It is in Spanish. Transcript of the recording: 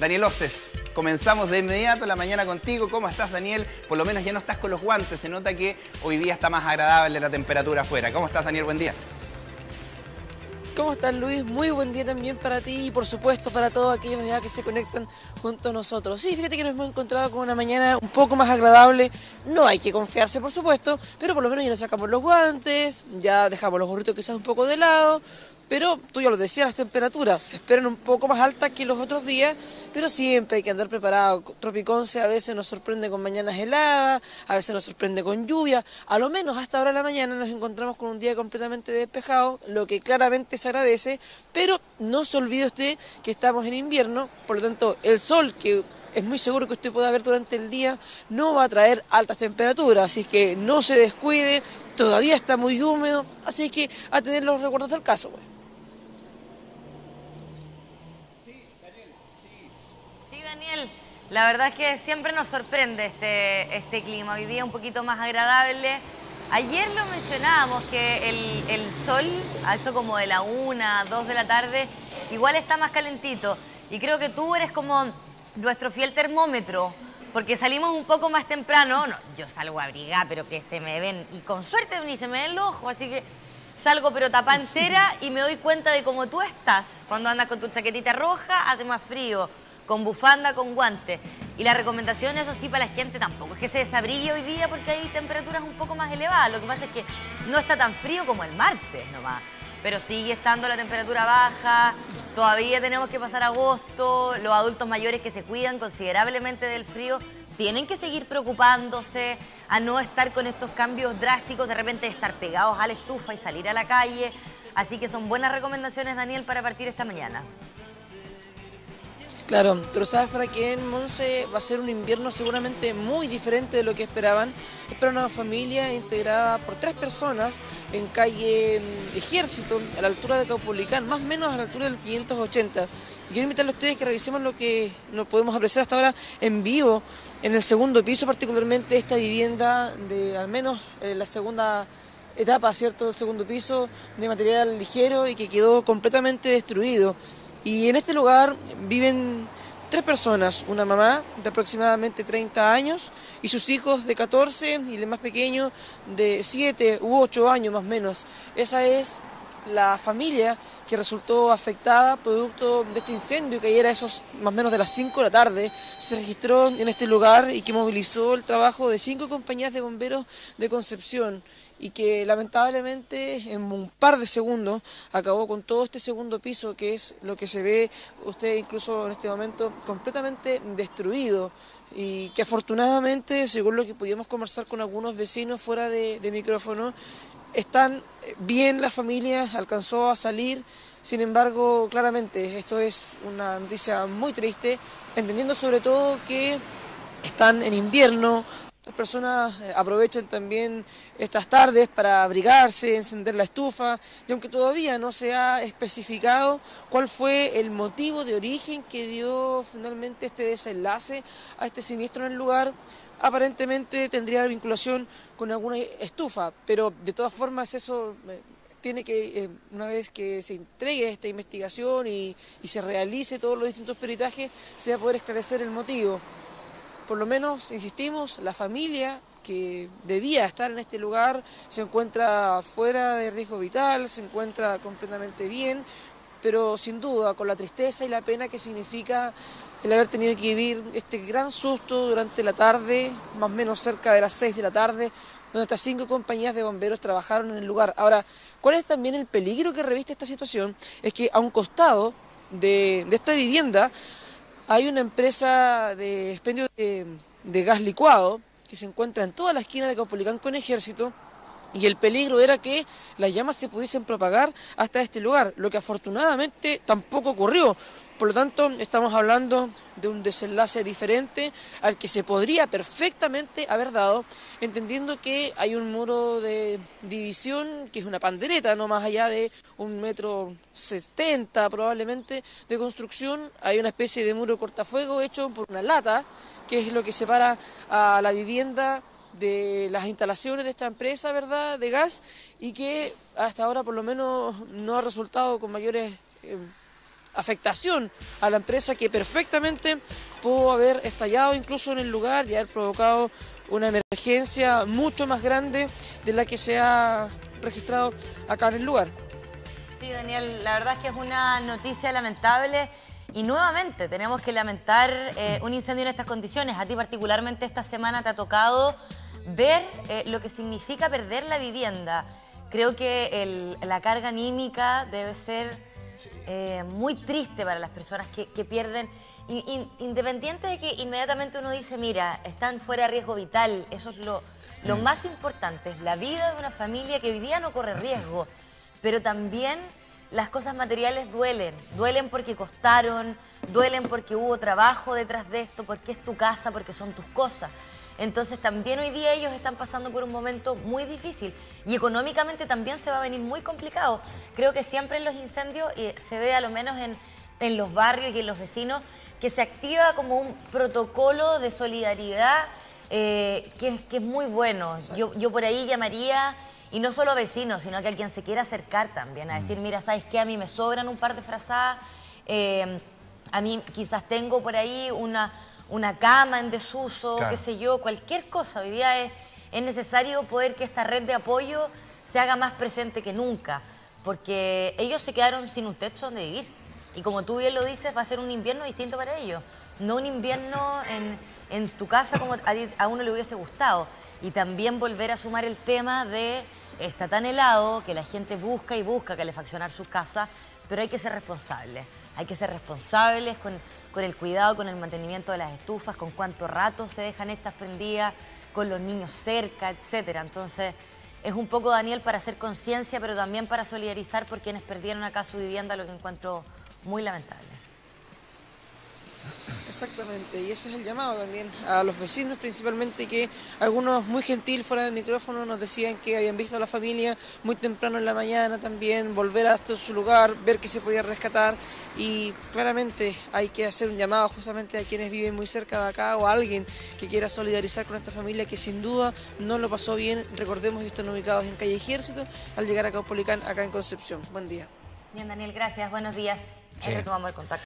Daniel Oces, comenzamos de inmediato la mañana contigo. ¿Cómo estás, Daniel? Por lo menos ya no estás con los guantes. Se nota que hoy día está más agradable la temperatura afuera. ¿Cómo estás, Daniel? Buen día. ¿Cómo estás Luis? Muy buen día también para ti y por supuesto para todos aquellos que se conectan junto a nosotros. Sí, fíjate que nos hemos encontrado con una mañana un poco más agradable. No hay que confiarse, por supuesto, pero por lo menos ya nos sacamos los guantes, ya dejamos los gorritos quizás un poco de lado, pero tú ya lo decías, las temperaturas se esperan un poco más altas que los otros días, pero siempre hay que andar preparado. Tropiconce a veces nos sorprende con mañanas heladas, a veces nos sorprende con lluvia. A lo menos hasta ahora de la mañana nos encontramos con un día completamente despejado, lo que claramente se agradece, pero no se olvide usted que estamos en invierno, por lo tanto el sol que es muy seguro que usted pueda ver durante el día, no va a traer altas temperaturas, así que no se descuide, todavía está muy húmedo, así que a tener los recuerdos del caso. Pues. La verdad es que siempre nos sorprende este, este clima. Hoy día un poquito más agradable. Ayer lo mencionábamos que el, sol, a eso como de la una, dos de la tarde, igual está más calentito. Y creo que tú eres como nuestro fiel termómetro, porque salimos un poco más temprano. No, yo salgo a abrigar, pero que se me ven, y con suerte ni se me ven los ojos, así que salgo pero tapa entera y me doy cuenta de cómo tú estás. Cuando andas con tu chaquetita roja, hace más frío con bufanda, con guantes. Y la recomendación, eso sí, para la gente tampoco es que se desabrigue hoy día porque hay temperaturas un poco más elevadas. Lo que pasa es que no está tan frío como el martes nomás. Pero sigue estando la temperatura baja, todavía tenemos que pasar agosto, los adultos mayores que se cuidan considerablemente del frío tienen que seguir preocupándose a no estar con estos cambios drásticos, de repente estar pegados a la estufa y salir a la calle. Así que son buenas recomendaciones, Daniel, para partir esta mañana. Claro, pero ¿sabes para qué en Monse va a ser un invierno seguramente muy diferente de lo que esperaban? Es para una familia integrada por tres personas en calle mm, Ejército, a la altura de Caupolicán, más o menos a la altura del 580. Y quiero invitarle a ustedes que revisemos lo que nos podemos apreciar hasta ahora en vivo, en el segundo piso, particularmente esta vivienda de al menos eh, la segunda etapa, ¿cierto? El segundo piso de material ligero y que quedó completamente destruido. Y en este lugar viven tres personas, una mamá de aproximadamente 30 años y sus hijos de 14 y el más pequeño de 7 u 8 años más o menos. Esa es la familia que resultó afectada producto de este incendio que ayer a esos más o menos de las 5 de la tarde se registró en este lugar y que movilizó el trabajo de cinco compañías de bomberos de Concepción y que lamentablemente en un par de segundos acabó con todo este segundo piso que es lo que se ve usted incluso en este momento completamente destruido y que afortunadamente según lo que pudimos conversar con algunos vecinos fuera de, micrófono están bien las familias, alcanzó a salir, sin embargo claramente esto es una noticia muy triste, entendiendo sobre todo que están en invierno, las personas eh, aprovechan también estas tardes para abrigarse, encender la estufa, y aunque todavía no se ha especificado cuál fue el motivo de origen que dio finalmente este desenlace a este siniestro en el lugar, aparentemente tendría vinculación con alguna estufa, pero de todas formas eso eh, tiene que, eh, una vez que se entregue esta investigación y, y se realice todos los distintos peritajes, se va a poder esclarecer el motivo por lo menos, insistimos, la familia que debía estar en este lugar se encuentra fuera de riesgo vital, se encuentra completamente bien, pero sin duda con la tristeza y la pena que significa el haber tenido que vivir este gran susto durante la tarde, más o menos cerca de las 6 de la tarde, donde estas cinco compañías de bomberos trabajaron en el lugar. Ahora, ¿cuál es también el peligro que reviste esta situación? Es que a un costado de, de esta vivienda hay una empresa de expendio de, gas licuado que se encuentra en toda la esquina de Caupolicán con Ejército y el peligro era que las llamas se pudiesen propagar hasta este lugar, lo que afortunadamente tampoco ocurrió. Por lo tanto, estamos hablando de un desenlace diferente al que se podría perfectamente haber dado, entendiendo que hay un muro de división que es una pandereta, no más allá de un metro setenta probablemente de construcción. Hay una especie de muro cortafuego hecho por una lata, que es lo que separa a la vivienda de las instalaciones de esta empresa, ¿verdad?, de gas, y que hasta ahora por lo menos no ha resultado con mayores... Eh, afectación a la empresa que perfectamente pudo haber estallado incluso en el lugar y haber provocado una emergencia mucho más grande de la que se ha registrado acá en el lugar. Sí, Daniel, la verdad es que es una noticia lamentable y nuevamente tenemos que lamentar eh, un incendio en estas condiciones. A ti particularmente esta semana te ha tocado ver eh, lo que significa perder la vivienda. Creo que la carga anímica debe ser eh, muy triste para las personas que, pierden, independiente de que inmediatamente uno dice, mira, están fuera de riesgo vital, eso es lo, lo mm. más importante, es la vida de una familia que hoy día no corre riesgo, pero también las cosas materiales duelen, duelen porque costaron, duelen porque hubo trabajo detrás de esto, porque es tu casa, porque son tus cosas. Entonces también hoy día ellos están pasando por un momento muy difícil y económicamente también se va a venir muy complicado. Creo que siempre en los incendios y se ve a lo menos en, los barrios y en los vecinos que se activa como un protocolo de solidaridad eh, que, es muy bueno. Yo, yo por ahí llamaría y no solo vecinos, sino que a quien se quiera acercar también, a decir, mm. mira, ¿sabes qué? A mí me sobran un par de frazadas, eh, a mí quizás tengo por ahí una, una cama en desuso, qué sé yo, cualquier cosa. Hoy día es, es necesario poder que esta red de apoyo se haga más presente que nunca, porque ellos se quedaron sin un techo donde vivir. Y como tú bien lo dices, va a ser un invierno distinto para ellos. No un invierno en, en tu casa como a, uno le hubiese gustado. Y también volver a sumar el tema de está tan helado que la gente busca y busca calefaccionar sus casas, pero hay que ser responsables. Hay que ser responsables con, con, el cuidado, con el mantenimiento de las estufas, con cuánto rato se dejan estas prendidas, con los niños cerca, etcétera. Entonces, es un poco, Daniel, para hacer conciencia, pero también para solidarizar por quienes perdieron acá su vivienda, lo que encuentro muy lamentable. Exactamente, y ese es el llamado también a los vecinos principalmente que algunos muy gentil fuera del micrófono nos decían que habían visto a la familia muy temprano en la mañana también, volver hasta su lugar, ver que se podía rescatar y claramente hay que hacer un llamado justamente a quienes viven muy cerca de acá o a alguien que quiera solidarizar con esta familia que sin duda no lo pasó bien, recordemos que están ubicados en calle Ejército al llegar a Caupolicán acá en Concepción. Buen día. Bien, Daniel, gracias, buenos días. Retomamos el contacto.